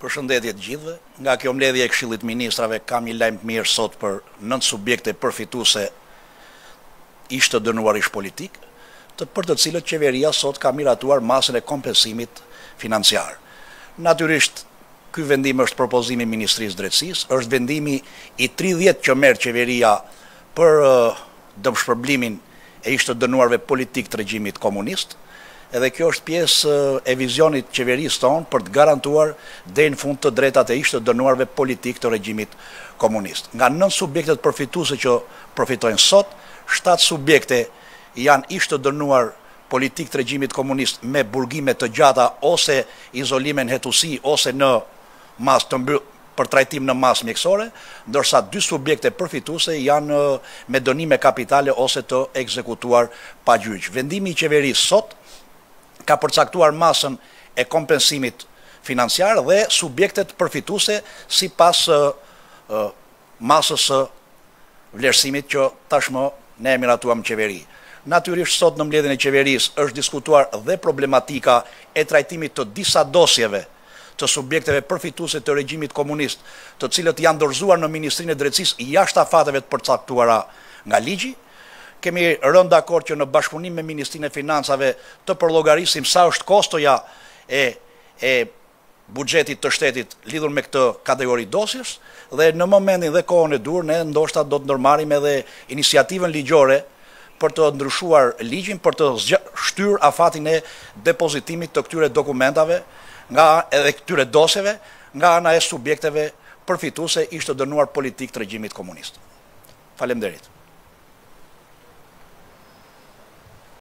Përshëndetje të gjithëve. Nga kjo mbledhje e Këshillit të Ministrave kam një lajm të mirë sot për nëntë subjekte përfituese ish të dënuarish politikë, të për të cilët qeveria sot ka miratuar masën e kompensimit financiar. Natyrisht ky vendim është propozim i Ministrisë Drejtësisë, është vendimi i tridhjetë që merr qeveria për dëmshpërblimin e ish të dënuarve politik të regjimit komunist edhe kjo është pjesë e vizionit qeverisë tonë për të garantuar deri në fund të drejtat e ish të dënuarve politik të regjimit komunist. Nga nëntë subjektet përfituese që përfitojnë sot, shtatë subjekte janë ish të dënuar politik të regjimit komunist me burgime të gjata ose izolime në hetusi ose në masë të për trajtim në masë mjekësore, ndërsa dy subjekte përfituese janë me dënime kapitale ose të ekzekutuar pa gjyq. Vendimi i Qeverisë sot ka përcaktuar masën e kompensimit financiar dhe subjektet përfituese sipas masës së vlerësimit që tashmë ne e miratuam qeveri. Natyrisht sot në mbledhjen e qeverisë është diskutuar dhe problematika e trajtimit të disa dosjeve të subjekteve përfituese të regjimit komunist, të cilët janë dorëzuar në Ministrinë e Drejtësisë jashtë afateve të përcaktuara nga ligji. Kemi rënë dakord që në bashkëpunim me Ministrinë e Financave të përllogarisim sa është kostoja e e buxhetit të shtetit lidhur me këtë kategori dosjesh dhe në momentin dhe kohën e duhur ne ndoshta do të ndërmarrim edhe iniciativën ligjore për të ndryshuar ligjin për të shtyrë afatin e depozitimit të këtyre dokumentave nga edhe këtyre dosjeve nga ana e subjekteve përfituese ish të dënuar politikë të regjimit komunist. Faleminderit.